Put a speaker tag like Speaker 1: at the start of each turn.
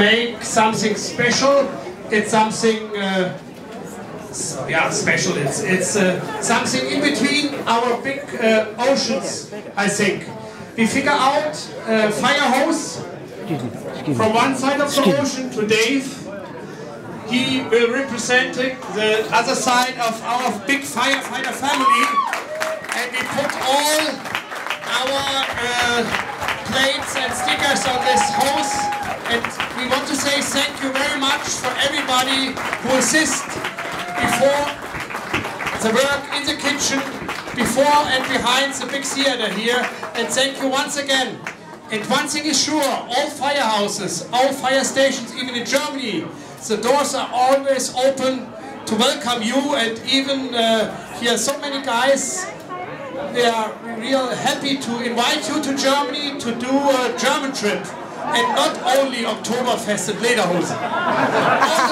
Speaker 1: make something special. It's something, uh, yeah, special. It's it's uh, something in between our big uh, oceans, I think. We figure out uh, fire hose from one side of the ocean to Dave. He will represent the other side of our big firefighter family, and we put all our uh, plates and stickers on this thank you very much for everybody who assist before the work in the kitchen, before and behind the big theater here. And thank you once again. And one thing is sure, all firehouses, all fire stations, even in Germany, the doors are always open to welcome you and even uh, here so many guys they are real happy to invite you to Germany to do a German trip and not only Oktoberfest and Lederhosen.